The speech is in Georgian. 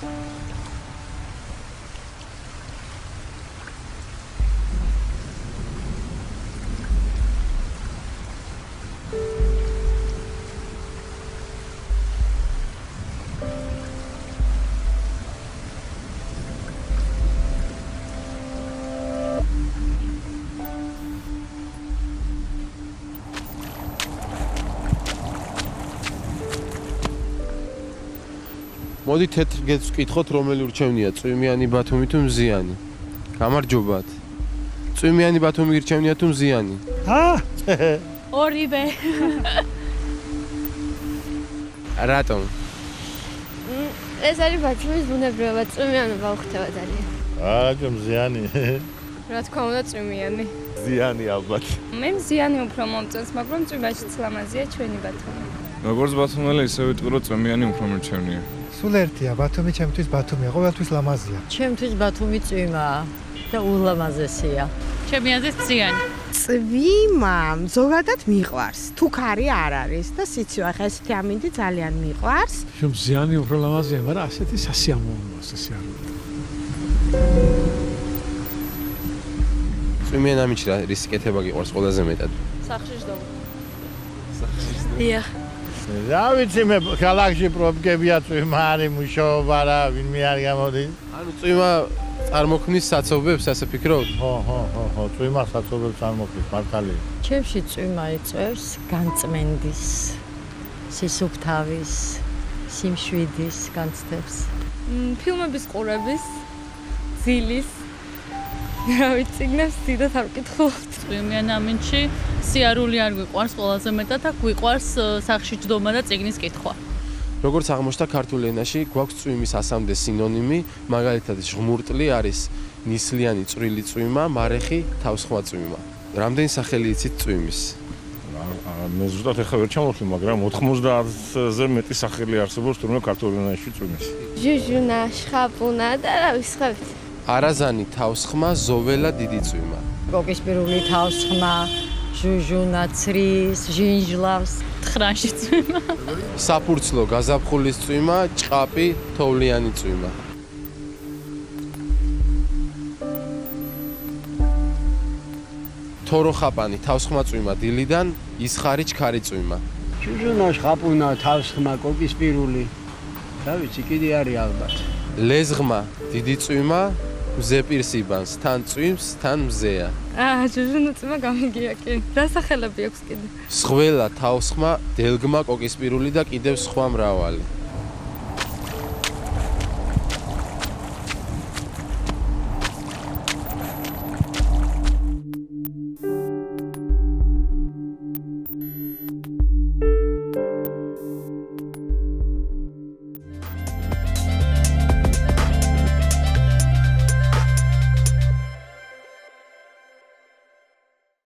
Bye. მოდი თეთრ გეთს ვკითხოთ რომელი ურჩევნია წვიმიანი ბათუმი თუ მზიანი გამარჯობათ წვიმიანი ბათუმი გირჩევნია თუ მზიანი ა ორივე. რატომ ეს არის ბათუმის ბუნებრივება, წვიმიანობა უხდება ძალიან. აჯო მზიანი რა თქმა უნდა, წვიმიანი. მზიანი ალბათ მე მზიანი უფრო მომწონს, მაგრამ წვიმაშიც ლამაზია ჩვენი ბათუმი. როგორც ბათუმელი, ისე ვიტყვი, რომ წვიმიანი უფრო მერჩევნია. სულ ერთია ბათუმი ჩემთვის ბათუმია ყოველთვის ლამაზია ჩემთვის ბათუმი წვიმაა და ულამაზესია. ჩემი აზრით ზიანი. წვიმა ზოგადად მიყვარს. თუ ქარი არ არის და სიცივე ხა ესეთი ამინდი ძალიან მიყვარს. შენ ზიანი უფრო ლამაზია მაგრამ ასეთი სასიამოვნოა სასიამოვნო წვიმიან ამიჩ რა რის კეთება გიყვარს ყველაზე მეტად სახში ჯდომა. დიახ. რა ვიცი მე ქალაქში პრობლემებია წვიმა არის მუშაობა რა ვინმე არ გამოდის ანუ წვიმა წარმოქმნის საცობებს ასე ფიქრობთ ხო ხო ხო ხო წვიმა საცობებს არ მოხდის მართალია ჩემში წვიმა იწევს განწმენდის, სისუფთავის, სიმშვიდის განცდებს. ფილმების ყურების, ძილის რა ვიცი, გნებს დიდად არ ვკითხულობთ. წვიმიან ამინჩი სიარული არ გვიყვარს ყველაზე მეტად და გვიყვარს სახში ჯდომა და წიგნის კითხვა. როგორც აღმოჩნდა ქართულ ენაში გვაქვს წვიმის ასამდე სინონიმი მაგალითად ჟღმურტლი არის ნისლიანი წვრილი წვიმა მარეხი თავსხმა წვიმა რამდენი სახელი იცით წვიმის მე ზუსტად ახლა ვერ ჩამოვთვლი მაგრამ 90-ზე მეტი სახელი არსებობს თურმე ქართულ ენაში წვიმის ჟუჟუნა, შხაპუნა და რა ვიცხებთ. არაზანი თავსხმა ზოველა დიდი წვიმა. კოკისპირული თავსხმა, ჟუჟუნა, ცრის, ჟინჟლავს. თხრანში წვიმა. საფურცლო გაზაფხულის წვიმა ჭყაპი თოვლიანი წვიმა. თოროხაპანი თავსხმა წვიმა დილიდან ისხარი ჩქარი წვიმა. ჟუჟუნა შხაპუნა თავსხმა კოკისპირული რა ვიცი კიდე არის ალბათ. ლეზღმა დიდი წვიმა მზეპირს იბანს თან წვიმს თან მზეა აა, ჟუჟუნა წვიმა გამიგია კი. რა სახელები აქვს კიდე? სხველა თავსხმა დელგმა კოკისპირული და კიდევ სხვა მრავალი